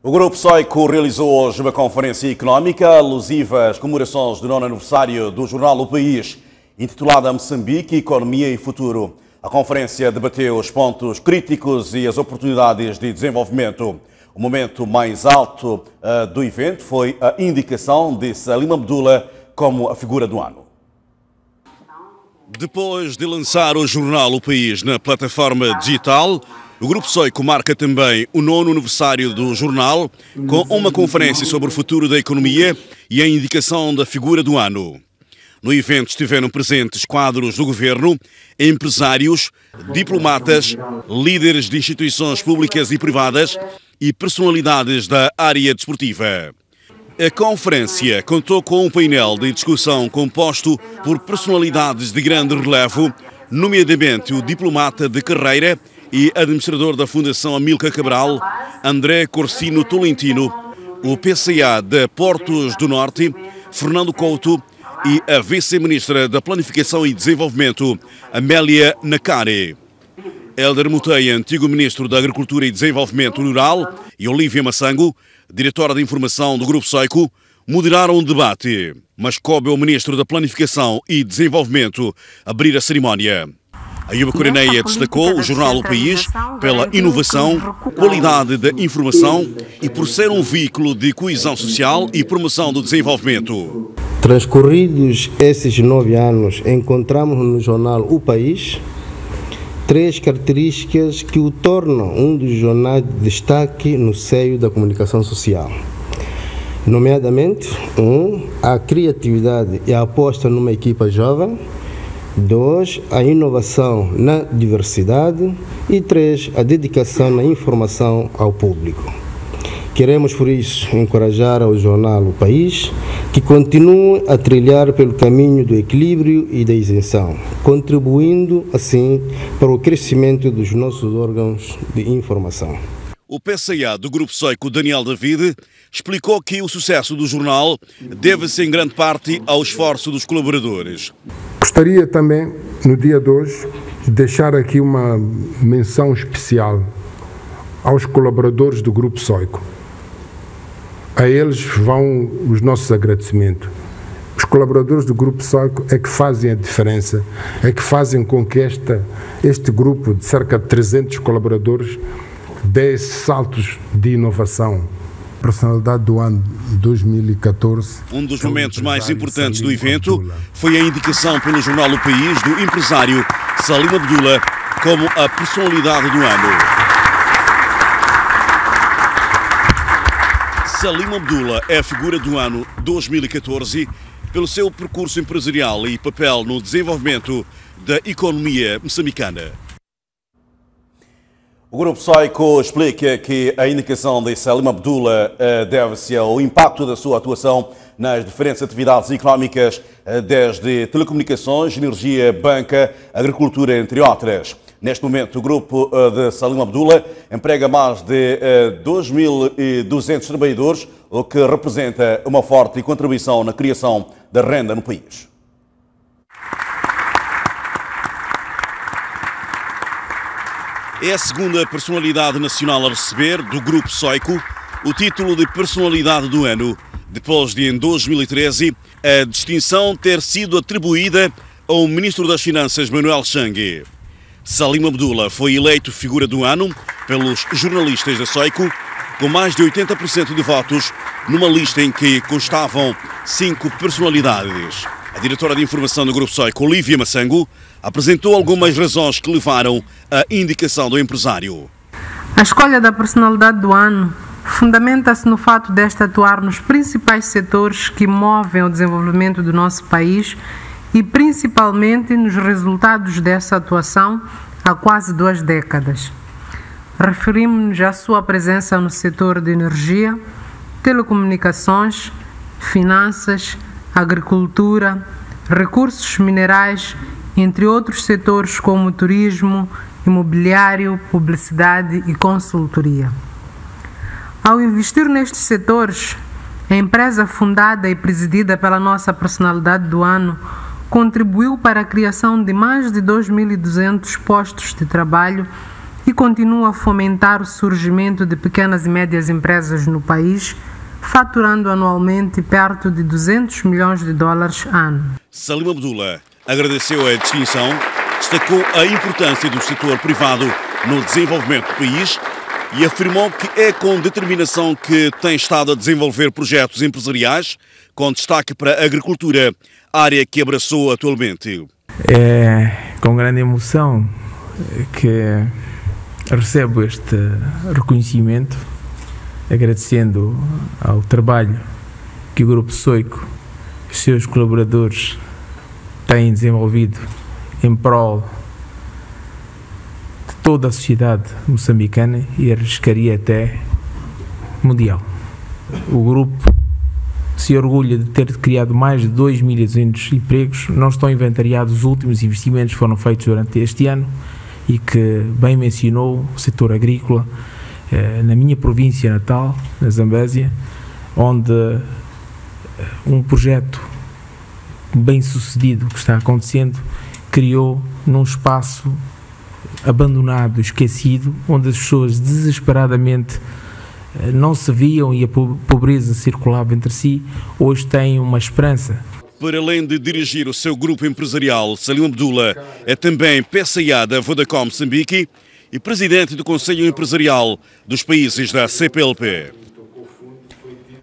O Grupo Soico realizou hoje uma conferência económica alusiva às comemorações do nono aniversário do jornal O País, intitulada Moçambique, Economia e Futuro. A conferência debateu os pontos críticos e as oportunidades de desenvolvimento. O momento mais alto uh, do evento foi a indicação de Salim Abdullah como a figura do ano. Depois de lançar o jornal O País na plataforma digital, o Grupo Soico marca também o nono aniversário do jornal com uma conferência sobre o futuro da economia e a indicação da figura do ano. No evento estiveram presentes quadros do governo, empresários, diplomatas, líderes de instituições públicas e privadas e personalidades da área desportiva. A conferência contou com um painel de discussão composto por personalidades de grande relevo, nomeadamente o diplomata de carreira e administrador da Fundação Amilcar Cabral, André Corsino Tolentino, o PCA de Portos do Norte, Fernando Couto e a vice-ministra da Planificação e Desenvolvimento, Amélia Nakari. Helder Muteia, antigo ministro da Agricultura e Desenvolvimento Rural, e Olívia Massango, diretora de informação do Grupo Soico, moderaram o debate, mas coube ao ministro da Planificação e Desenvolvimento abrir a cerimónia. A Iuba Coreneia destacou o jornal O País pela inovação, qualidade da informação e por ser um veículo de coesão social e promoção do desenvolvimento. Transcorridos esses nove anos, encontramos no jornal O País três características que o tornam um dos jornais de destaque no seio da comunicação social. Nomeadamente, um, a criatividade e a aposta numa equipa jovem. 2. A inovação na diversidade. E 3. A dedicação na informação ao público. Queremos, por isso, encorajar ao jornal O País que continue a trilhar pelo caminho do equilíbrio e da isenção, contribuindo, assim, para o crescimento dos nossos órgãos de informação. O PCA do Grupo Soico Daniel David explicou que o sucesso do jornal deve-se em grande parte ao esforço dos colaboradores. Gostaria também, no dia de hoje, de deixar aqui uma menção especial aos colaboradores do Grupo Soico. A eles vão os nossos agradecimentos. Os colaboradores do Grupo Soico é que fazem a diferença, é que fazem com que esta, este grupo de cerca de 300 colaboradores dê saltos de inovação personalidade do ano 2014. Um dos momentos mais importantes do evento foi a indicação pelo jornal O País do empresário Salim Abdullah como a personalidade do ano. Salim Abdullah é a figura do ano 2014 pelo seu percurso empresarial e papel no desenvolvimento da economia moçambicana. O Grupo Soico explica que a indicação de Salim Abdullah eh, deve-se ao impacto da sua atuação nas diferentes atividades económicas, eh, desde telecomunicações, energia, banca, agricultura, entre outras. Neste momento, o grupo eh, de Salim Abdullah emprega mais de 2.200 trabalhadores, o que representa uma forte contribuição na criação da renda no país. É a segunda personalidade nacional a receber, do Grupo Soico, o título de Personalidade do Ano, depois de, em 2013, a distinção ter sido atribuída ao Ministro das Finanças, Manuel Changue. Salim Abdullah foi eleito Figura do Ano pelos jornalistas da Soico, com mais de 80% de votos, numa lista em que constavam cinco personalidades. A diretora de informação do Grupo Soico, Olivia Massango, apresentou algumas razões que levaram à indicação do empresário. A escolha da personalidade do ano fundamenta-se no fato desta atuar nos principais setores que movem o desenvolvimento do nosso país e principalmente nos resultados dessa atuação há quase duas décadas. Referimos-nos à sua presença no setor de energia, telecomunicações, finanças, agricultura, recursos minerais entre outros setores como turismo, imobiliário, publicidade e consultoria. Ao investir nestes setores, a empresa fundada e presidida pela nossa personalidade do ano contribuiu para a criação de mais de 2.200 postos de trabalho e continua a fomentar o surgimento de pequenas e médias empresas no país, faturando anualmente perto de 200 milhões de dólares ano. Salim Abdullah agradeceu a distinção, destacou a importância do setor privado no desenvolvimento do país e afirmou que é com determinação que tem estado a desenvolver projetos empresariais, com destaque para a agricultura, área que abraçou atualmente. É com grande emoção que recebo este reconhecimento, agradecendo ao trabalho que o Grupo Soico e os seus colaboradores têm desenvolvido em prol de toda a sociedade moçambicana e arriscaria até mundial. O grupo se orgulha de ter criado mais de 2.200 empregos. Não estão inventariados os últimos investimentos que foram feitos durante este ano e que bem mencionou o setor agrícola na minha província natal, na Zambésia, onde eh, um projeto bem sucedido que está acontecendo criou num espaço abandonado, esquecido, onde as pessoas desesperadamente eh, não se viam e a pobreza circulava entre si, hoje têm uma esperança. Para além de dirigir o seu grupo empresarial, Salim Abdullah é também PCA da Vodacom Moçambique e presidente do Conselho Empresarial dos países da CPLP.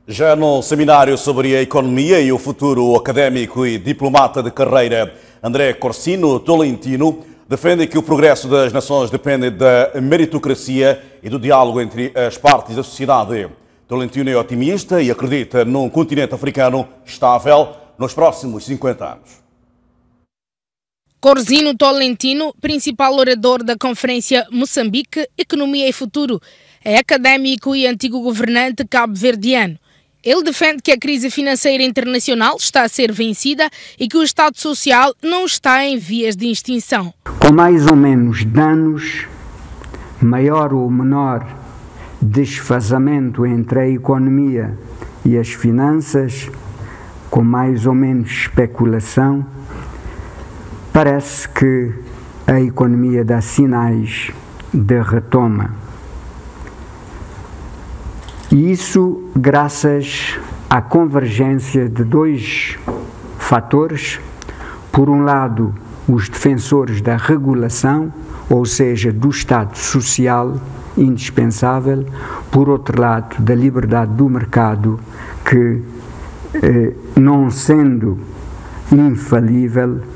Já no seminário sobre a economia e o futuro, académico e diplomata de carreira André Corsino Tolentino defende que o progresso das nações depende da meritocracia e do diálogo entre as partes da sociedade. Tolentino é otimista e acredita num continente africano estável nos próximos 50 anos. Corzino Tolentino, principal orador da Conferência Moçambique, Economia e Futuro, é académico e antigo governante cabo-verdiano. Ele defende que a crise financeira internacional está a ser vencida e que o Estado Social não está em vias de extinção. Com mais ou menos danos, maior ou menor desfazamento entre a economia e as finanças, com mais ou menos especulação, parece que a economia dá sinais de retoma. E isso graças à convergência de dois fatores. Por um lado, os defensores da regulação, ou seja, do Estado social indispensável, por outro lado, da liberdade do mercado, que, eh, não sendo infalível,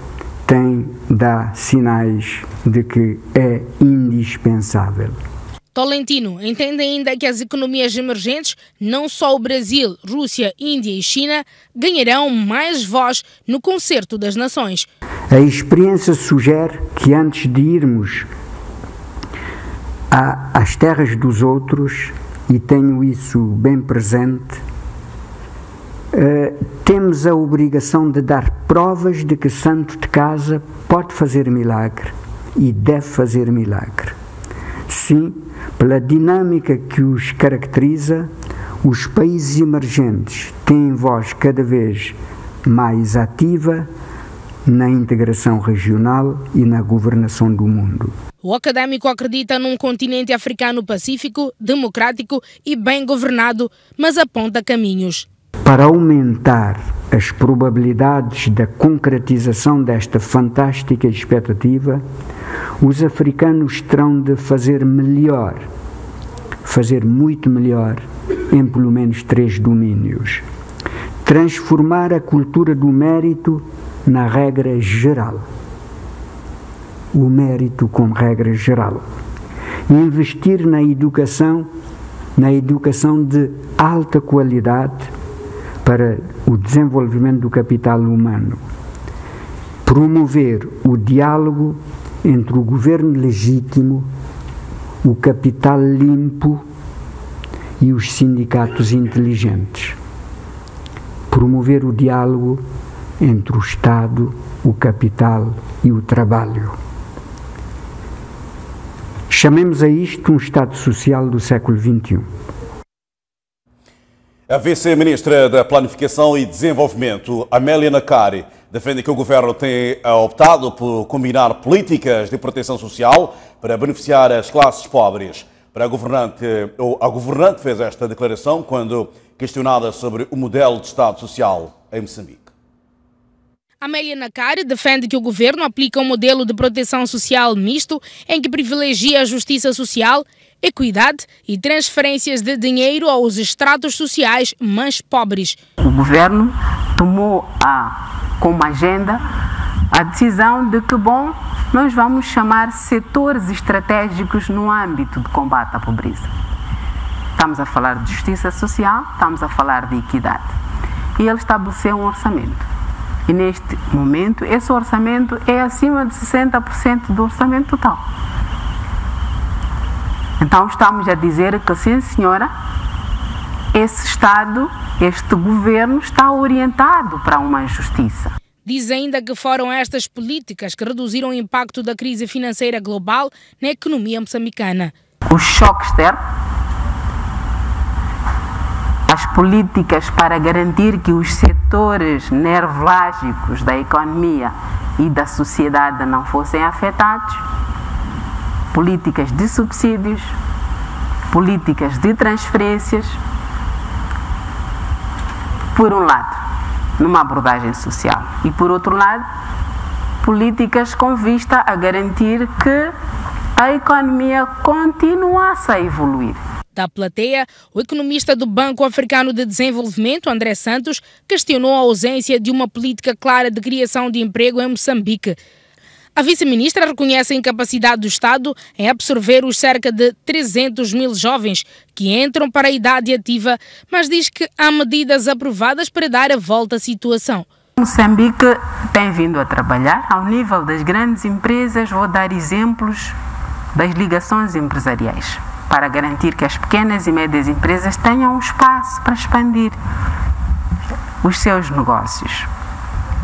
tem, dá sinais de que é indispensável. Tolentino entende ainda que as economias emergentes, não só o Brasil, Rússia, Índia e China, ganharão mais voz no concerto das nações. A experiência sugere que antes de irmos às terras dos outros, e tenho isso bem presente, uh, temos a obrigação de dar provas de que santo de casa pode fazer milagre e deve fazer milagre. Sim, pela dinâmica que os caracteriza, os países emergentes têm voz cada vez mais ativa na integração regional e na governação do mundo. O académico acredita num continente africano pacífico, democrático e bem governado, mas aponta caminhos. Para aumentar as probabilidades da concretização desta fantástica expectativa, os africanos terão de fazer melhor, fazer muito melhor, em pelo menos três domínios. Transformar a cultura do mérito na regra geral. O mérito como regra geral. Investir na educação, na educação de alta qualidade para o desenvolvimento do capital humano. Promover o diálogo entre o governo legítimo, o capital limpo e os sindicatos inteligentes. Promover o diálogo entre o Estado, o capital e o trabalho. Chamemos a isto um Estado social do século XXI. A vice-ministra da Planificação e Desenvolvimento, Amélia Nakari, defende que o governo tem optado por combinar políticas de proteção social para beneficiar as classes pobres. Para a governante, a governante fez esta declaração quando questionada sobre o modelo de Estado Social em Moçambique. Amélia Nakari defende que o governo aplica um modelo de proteção social misto em que privilegia a justiça social, equidade e transferências de dinheiro aos estratos sociais mais pobres. O governo tomou a, como agenda a decisão de que, bom, nós vamos chamar setores estratégicos no âmbito de combate à pobreza. Estamos a falar de justiça social, estamos a falar de equidade. E ele estabeleceu um orçamento e neste momento, esse orçamento é acima de 60% do orçamento total. Então, estamos a dizer que, sim, senhora, esse Estado, este governo está orientado para uma justiça. Diz ainda que foram estas políticas que reduziram o impacto da crise financeira global na economia moçambicana. O choque externo as políticas para garantir que os setores neurológicos da economia e da sociedade não fossem afetados, políticas de subsídios, políticas de transferências, por um lado, numa abordagem social, e por outro lado, políticas com vista a garantir que a economia continuasse a evoluir da plateia, o economista do Banco Africano de Desenvolvimento, André Santos, questionou a ausência de uma política clara de criação de emprego em Moçambique. A vice-ministra reconhece a incapacidade do Estado em absorver os cerca de 300 mil jovens que entram para a idade ativa, mas diz que há medidas aprovadas para dar a volta à situação. Moçambique tem vindo a trabalhar ao nível das grandes empresas. Vou dar exemplos das ligações empresariais para garantir que as pequenas e médias empresas tenham um espaço para expandir os seus negócios.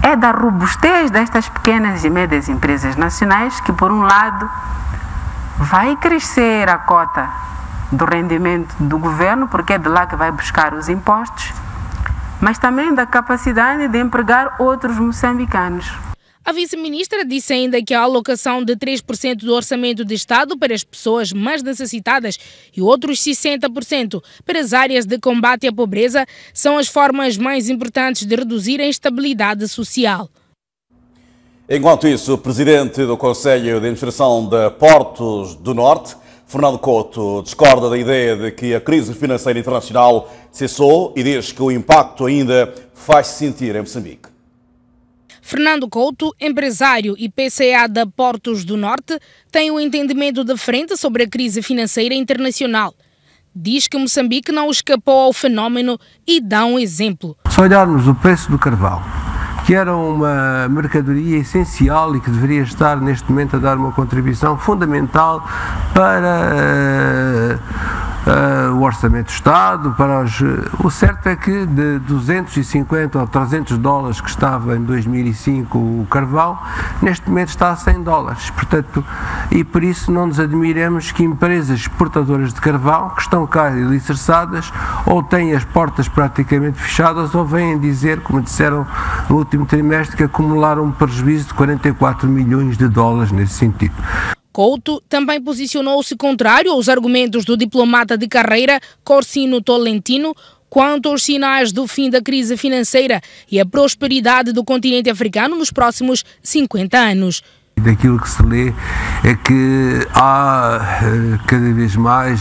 É da robustez destas pequenas e médias empresas nacionais que, por um lado, vai crescer a cota do rendimento do governo, porque é de lá que vai buscar os impostos, mas também da capacidade de empregar outros moçambicanos. A vice-ministra disse ainda que a alocação de 3% do orçamento de Estado para as pessoas mais necessitadas e outros 60% para as áreas de combate à pobreza são as formas mais importantes de reduzir a instabilidade social. Enquanto isso, o presidente do Conselho de Administração de Portos do Norte, Fernando Couto, discorda da ideia de que a crise financeira internacional cessou e diz que o impacto ainda faz-se sentir em Moçambique. Fernando Couto, empresário e PCA da Portos do Norte, tem um entendimento de frente sobre a crise financeira internacional. Diz que Moçambique não escapou ao fenómeno e dá um exemplo. Se olharmos o preço do carvão, que era uma mercadoria essencial e que deveria estar neste momento a dar uma contribuição fundamental para uh, o Orçamento do Estado, para os, o certo é que de 250 ou 300 dólares que estava em 2005 o carvão, neste momento está a 100 dólares. Portanto, e por isso não nos admiremos que empresas exportadoras de carvão, que estão cá alicerçadas, ou têm as portas praticamente fechadas, ou vêm dizer, como disseram no último trimestre, que acumularam um prejuízo de 44 milhões de dólares nesse sentido. Couto também posicionou-se contrário aos argumentos do diplomata de carreira Corsino Tolentino quanto aos sinais do fim da crise financeira e a prosperidade do continente africano nos próximos 50 anos. Daquilo que se lê é que há eh, cada vez mais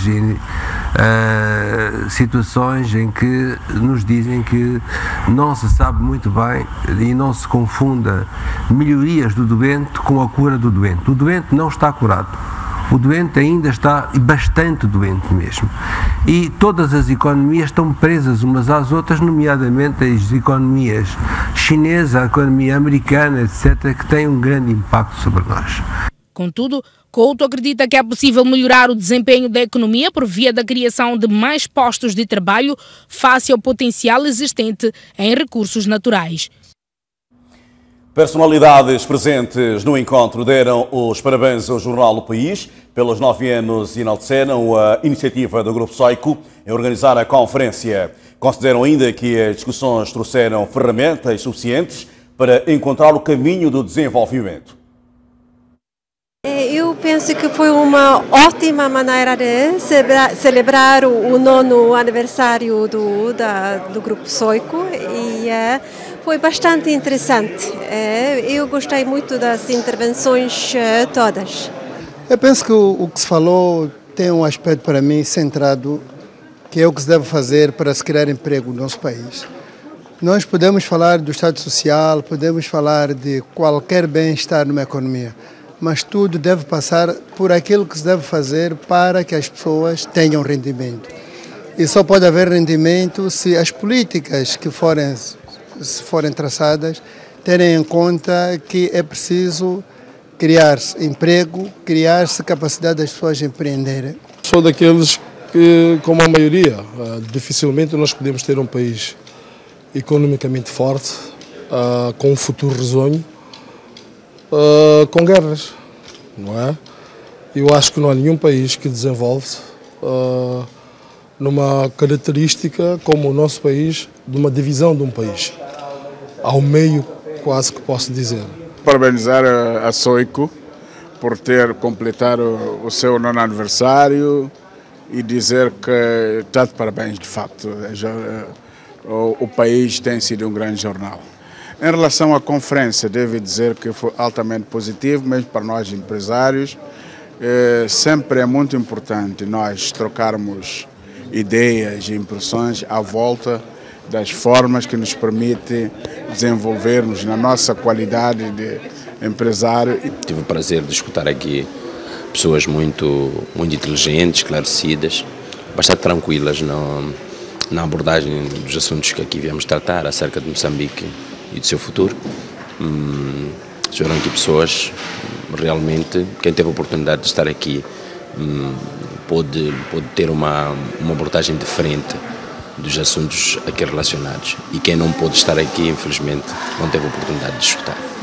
uh, situações em que nos dizem que não se sabe muito bem e não se confunda melhorias do doente com a cura do doente. O doente não está curado o doente ainda está bastante doente mesmo. E todas as economias estão presas umas às outras, nomeadamente as economias chinesa, a economia americana, etc., que têm um grande impacto sobre nós. Contudo, Couto acredita que é possível melhorar o desempenho da economia por via da criação de mais postos de trabalho face ao potencial existente em recursos naturais. Personalidades presentes no encontro deram os parabéns ao jornal O País pelos nove anos e enalteceram a iniciativa do Grupo Soico em organizar a conferência. Consideram ainda que as discussões trouxeram ferramentas suficientes para encontrar o caminho do desenvolvimento. É, eu penso que foi uma ótima maneira de celebrar o nono aniversário do, da, do Grupo Soico e é, foi bastante interessante. É, eu gostei muito das intervenções é, todas. Eu penso que o, o que se falou tem um aspecto para mim centrado, que é o que se deve fazer para se criar emprego no nosso país. Nós podemos falar do Estado Social, podemos falar de qualquer bem-estar numa economia, mas tudo deve passar por aquilo que se deve fazer para que as pessoas tenham rendimento. E só pode haver rendimento se as políticas que forem, se forem traçadas terem em conta que é preciso criar-se emprego, criar-se capacidade das pessoas de empreenderem. Sou daqueles que, como a maioria, eh, dificilmente nós podemos ter um país economicamente forte, eh, com um futuro risonho, eh, com guerras, não é? Eu acho que não há nenhum país que desenvolve numa característica como o nosso país, de uma divisão de um país, ao meio, quase que posso dizer parabenizar a, Soico por ter completado o, seu nono aniversário e dizer que está de parabéns, de facto. O, o, país tem sido um grande jornal. Em relação à conferência, devo dizer que foi altamente positivo, mesmo para nós empresários. É, sempre é muito importante nós trocarmos ideias e impressões à volta das formas que nos permite desenvolvermos na nossa qualidade de empresário. Tive o prazer de escutar aqui pessoas muito, muito inteligentes, esclarecidas, bastante tranquilas no, na abordagem dos assuntos que aqui viemos tratar acerca de Moçambique e do seu futuro. Hum, tiveram aqui pessoas realmente, quem teve a oportunidade de estar aqui hum, pôde ter uma, uma abordagem diferente dos assuntos aqui relacionados. E quem não pôde estar aqui, infelizmente, não teve a oportunidade de escutar.